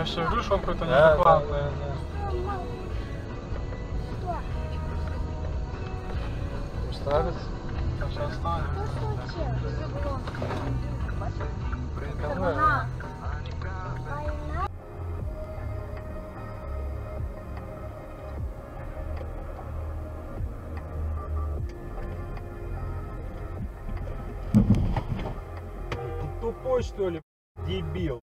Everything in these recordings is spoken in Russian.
Я все говорю, что он какой-то Да, да, неадекватный. да, да. Устраивается? Сейчас останем. Давай. Ты тупой что ли, дебил?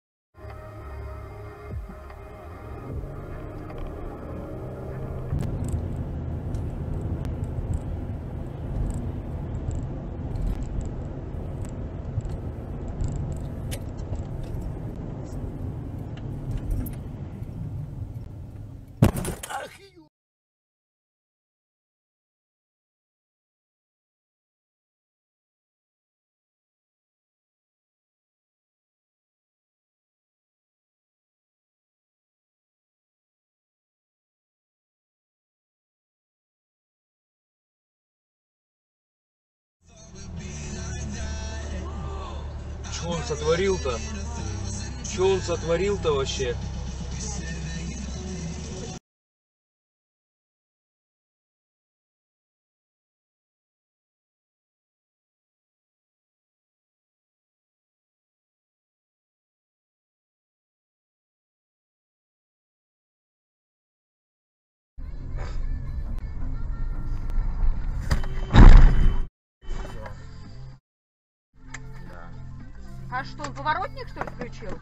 Он сотворил-то? Что он сотворил-то вообще? А что, он поворотник что ли включил?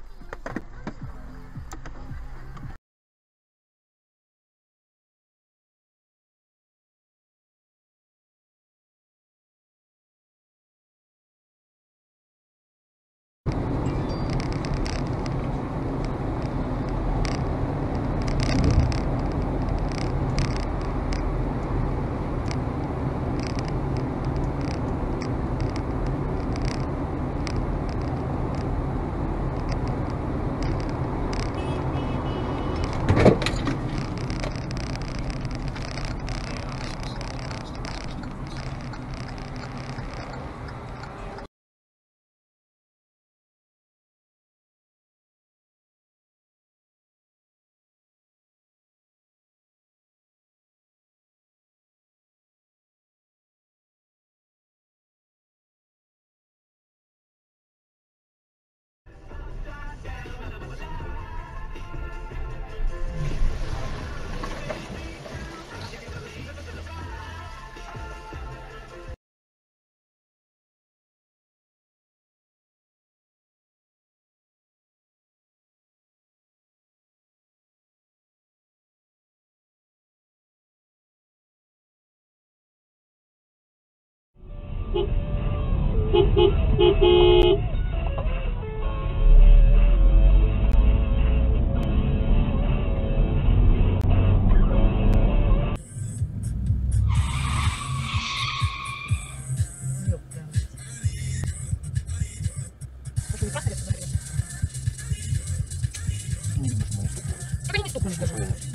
Gracias.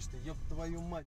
Говоришь-то, ёб твою мать?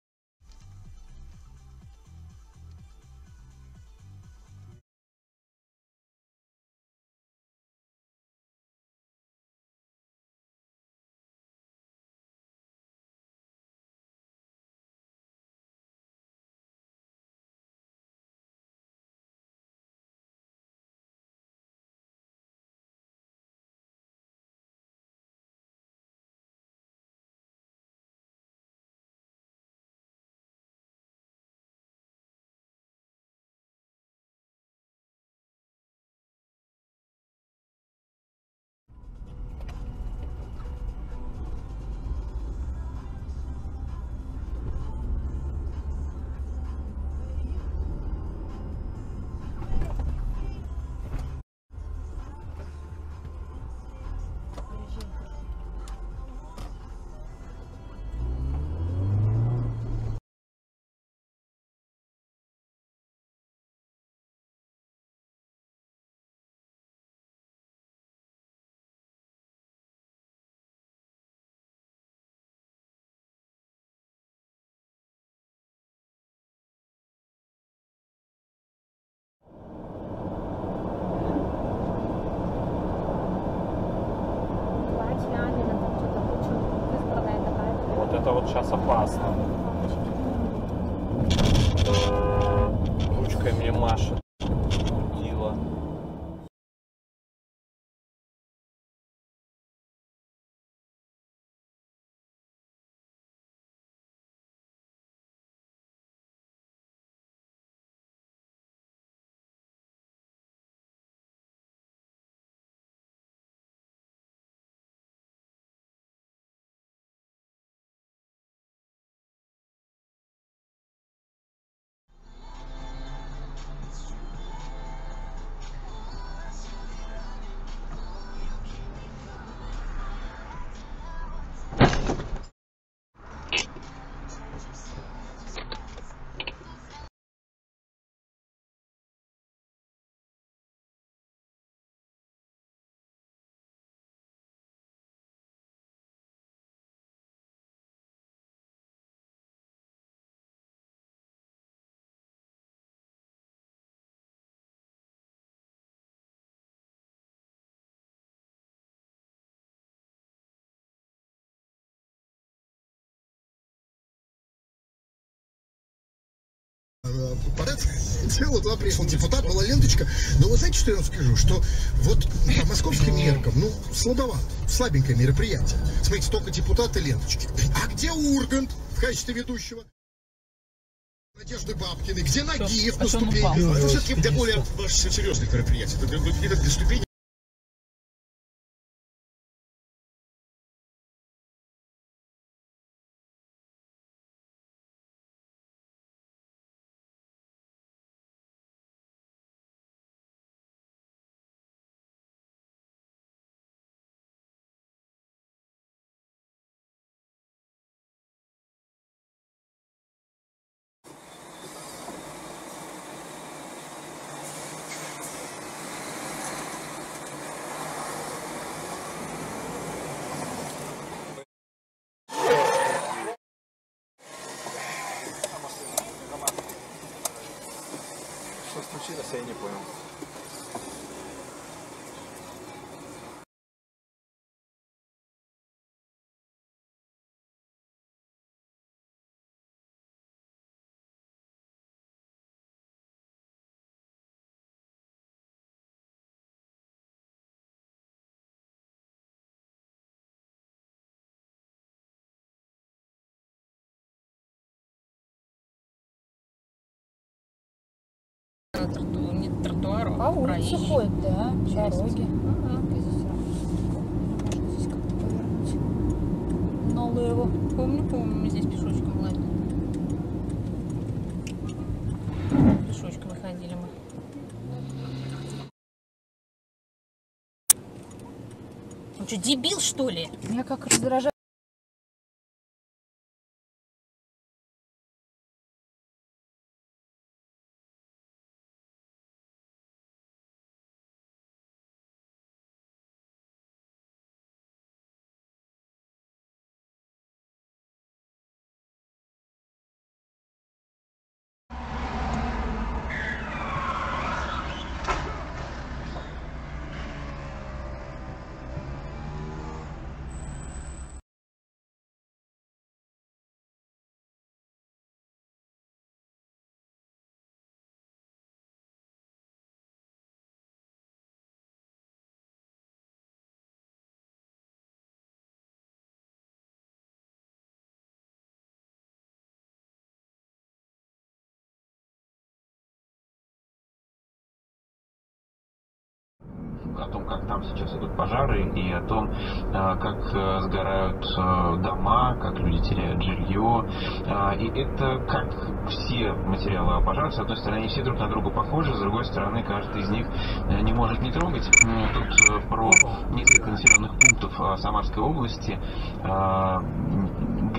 Это вот сейчас опасно. Ручкой мне машет. Целый туда приехал депутат, была ленточка. Но вы знаете, что я вам скажу? Что вот по московским меркам, ну, слабовато, слабенькое мероприятие. Смотрите, только депутаты ленточки. А где Ургант в качестве ведущего? Надежды Бабкиной, где Нагиев на ступени? Это все-таки для более серьезных мероприятий. Это для, для ступени Что случилось, я не понял. троту... не тротуару, По улице ходят, да, Через- дороги. Повернуть. Налево. Помню, помню, мы здесь пешочком ладно. Пешочком выходили мы. Он что, дебил, что ли? Меня как раздражает о том, как там сейчас идут пожары и о том, э, как э, сгорают э, дома, как люди теряют жилье. И это как все материалы о пожарах. С одной стороны, они все друг на друга похожи, с другой стороны, каждый из них не может не трогать. М, Тут про несколько населенных пунктов Самарской области. М,